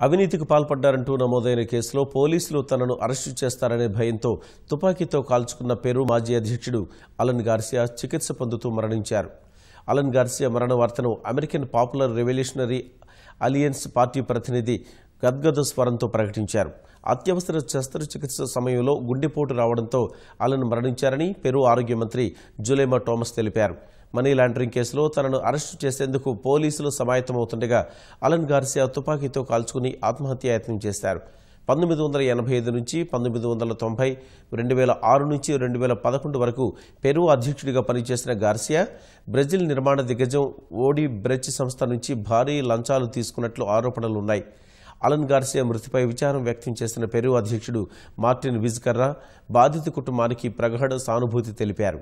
అవినీతికి పాల్పడ్డారంటూ నమోదైన కేసులో పోలీసులు తనను అరెస్టు చేస్తారనే భయంతో తుపాకీతో కాల్చుకున్న పెరు మాజీ అధ్యక్షుడు అలన్ గార్సియా చికిత్స పొందుతూ మరణించారు. అలన్ గార్సియా మరణ వార్తను American popular revolutionary alliance party ప్రతినిధి గద్గద స్వరంతో ప్రకటించారు. అత్యవసర శస్త్రచికిత్స సమయంలో గుండెపోటు రావడంతో అలన్ మరణించారని పెరు ఆరోగ్య మంత్రి జులేమా టోమస్ తెలిపారు. మనీ లాండరింగ్ కేసులో తనను అరెస్టు చేసేందుకు పోలీసులు సమాయత్తమవుతుండగా అలన్ గార్సియా తుపాకీతో కాల్చుకుని ఆత్మహత్యాయత్నం చేశారు. పంతొమ్మిది వందల ఎనభై ఐదు నుంచి పంతొమ్మిది వందల తొంభై రెండు వేల ఆరు నుంచి రెండు వేల పదకొండు వరకు పెరు అధ్యక్షుడిగా పనిచేసిన గార్సియా బ్రెజిల్ నిర్మాణ దిగ్గజం ఓడి బ్రెచ్ సంస్థ నుంచి భారీ లంచాలు తీసుకున్నట్లు ఆరోపణలున్నాయి. అలన్ గార్సియా మృతిపై విచారం వ్యక్తం చేసిన పెరు అధ్యక్షుడు మార్టిన్ విజ్కర్రా బాధిత కుటుంబానికి ప్రగాఢ సానుభూతి తెలిపారు.